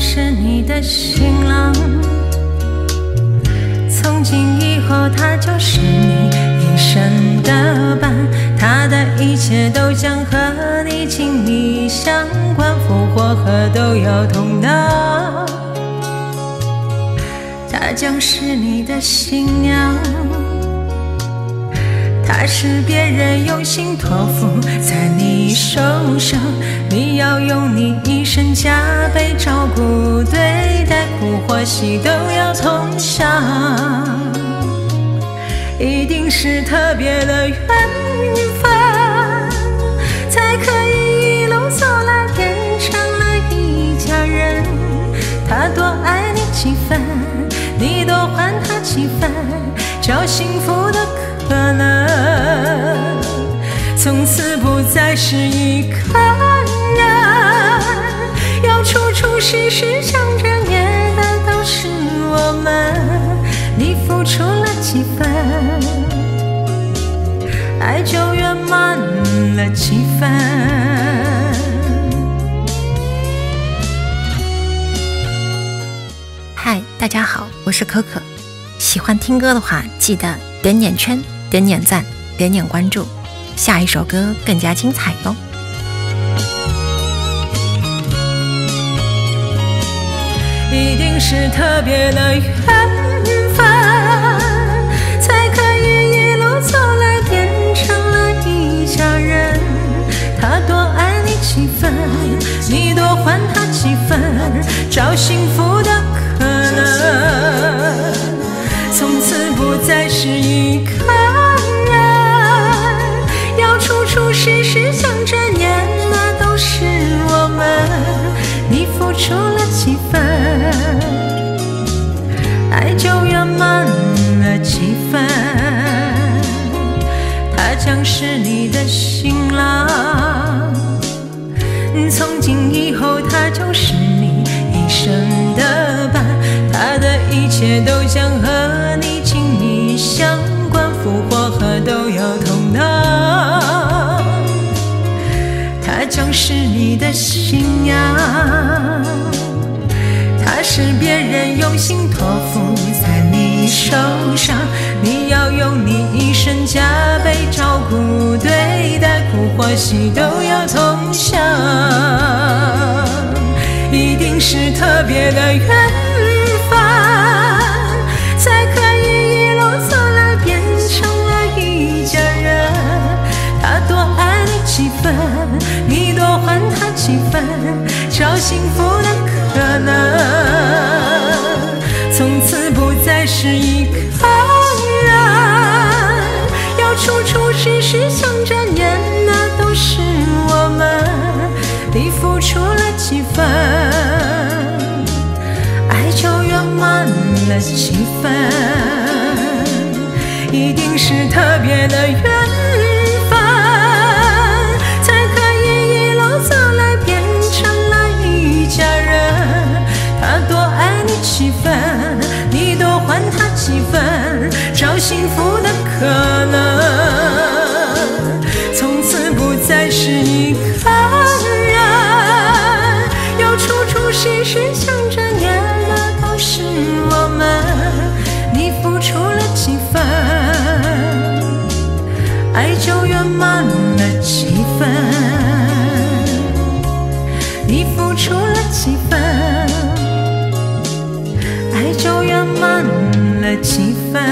是你的新郎，从今以后他就是你一生的伴，他的一切都将和你紧密相关，福或祸都要同当。他将是你的新娘。他是别人用心托付在你手上，你要用你一生加倍照顾对待，苦或喜都要同享，一定是特别的缘分，才可以一路走来变成了一家人。他多爱你几分，你多还他几分，找幸福的可能，再是一个人，要处处时时想着念的都是我们。你付出了几分，爱就圆满了几分。嗨，大家好，我是可可。喜欢听歌的话，记得点点圈、点点赞、点点关注，下一首歌更加精彩哟。一定是特别的缘分，才可以一路走来变成了一家人。他多爱你几分，你多还他几分，找幸福的可能，从此不再是一个处处时时想着念的都是我们。你付出了几分，爱就圆满了几分。他将是你的新郎，从今以后他就是你一生的伴，他的一切都将和是你的新娘，他是别人用心托付在你手上，你要用你一生加倍照顾对待，苦或喜都要同享，一定是特别的缘分，才可以一路走来变成了一家人。他多爱你几分，几分，找幸福的可能，从此不再是一个人，要处处时时想着念的都是我们。你付出了几分，爱就圆满了几分，一定是特别的缘幸福的可能，从此不再是一个人，要处处时时想着念的都是我们。你付出了几分，爱就圆满了几分。你付出了几分，爱就圆满了几分。